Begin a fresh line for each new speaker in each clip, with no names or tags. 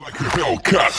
Like a Hellcat.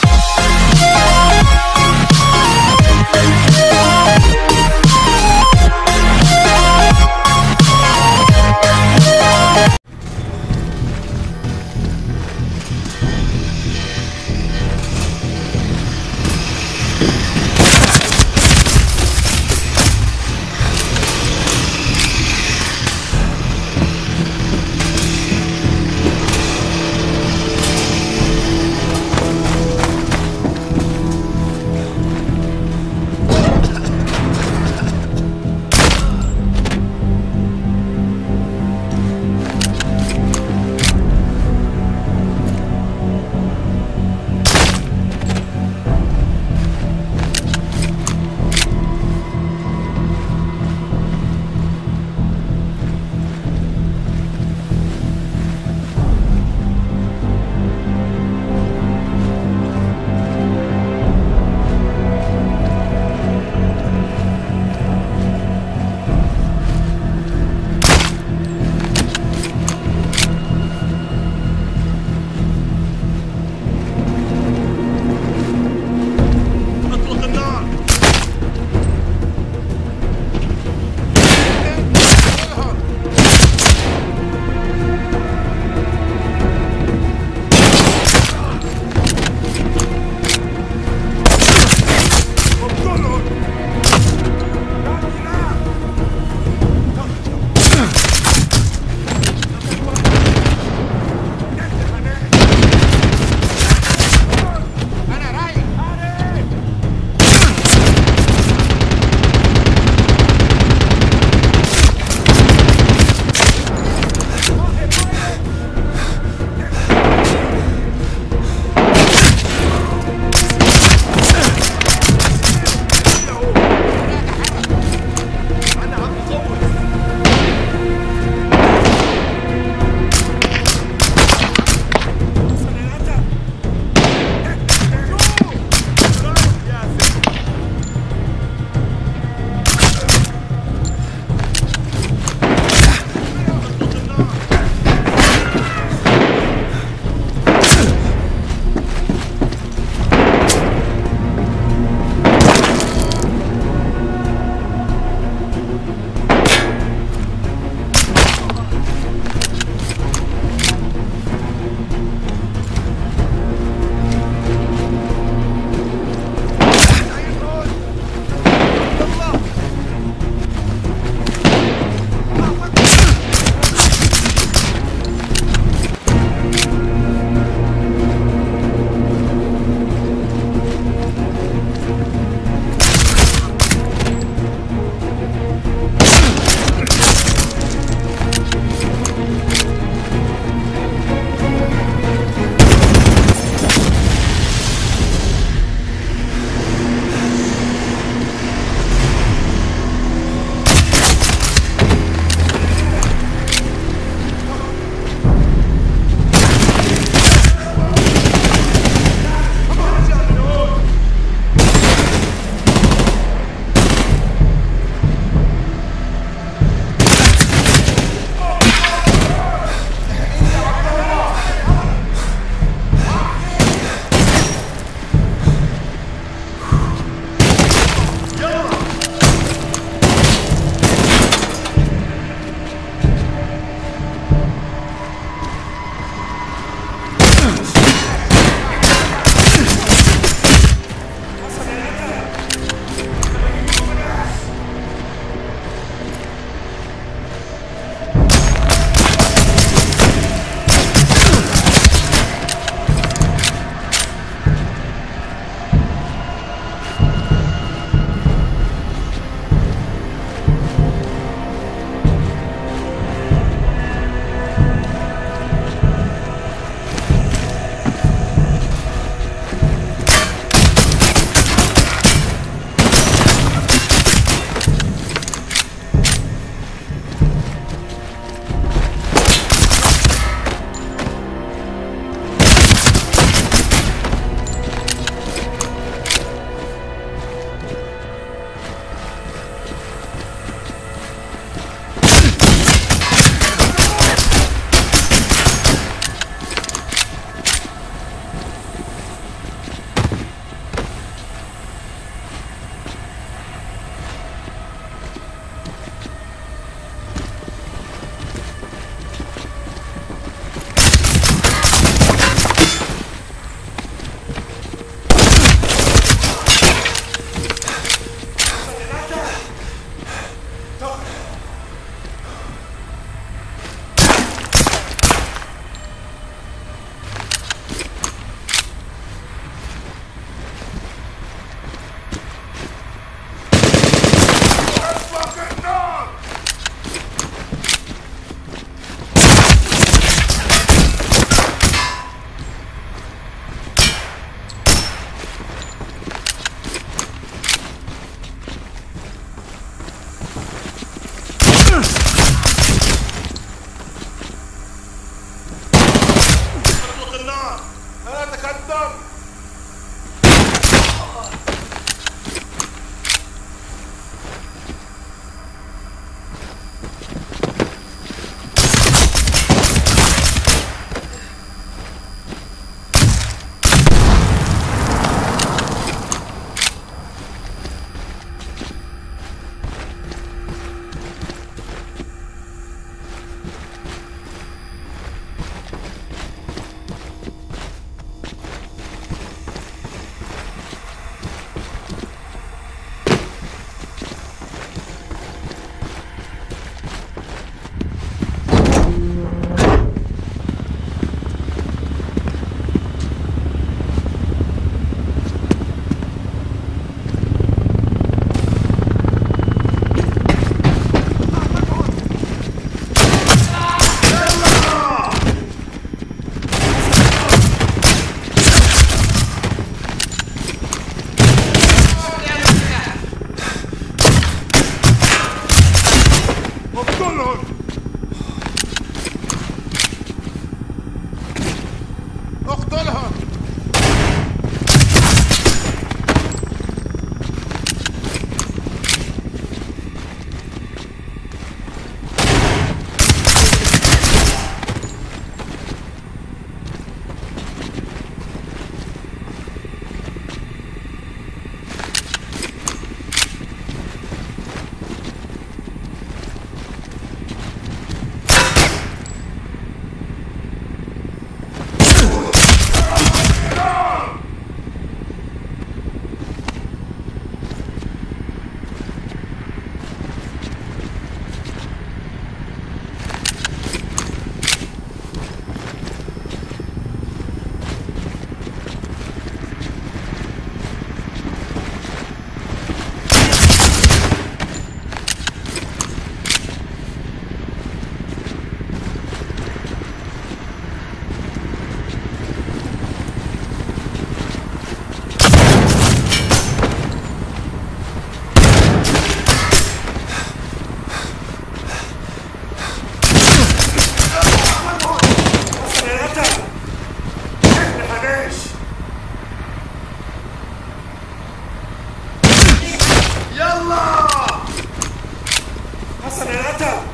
This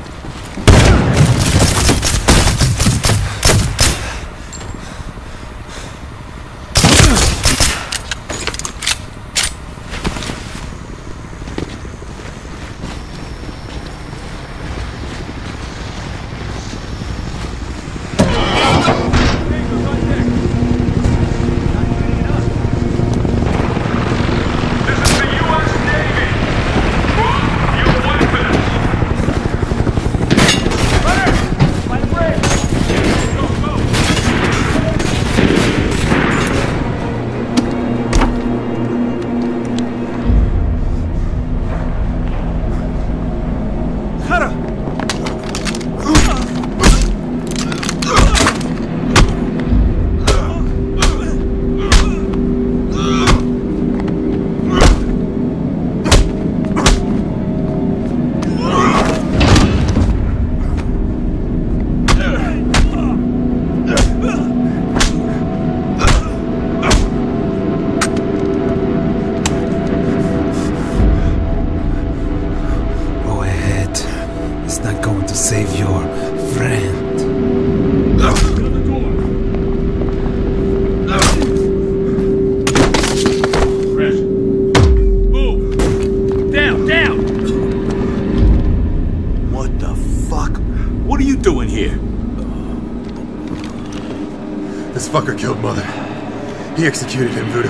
He executed him, Voodoo.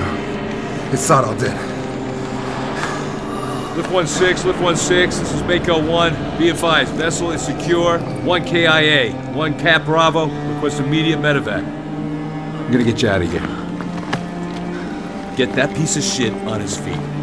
It's Sodal dead.
Lift 1-6, lift 1-6, this is Mako 1. Be advised, vessel is secure. 1 KIA, 1 Cap Bravo, request immediate medevac. I'm gonna get you out of here. Get that piece of shit on his feet.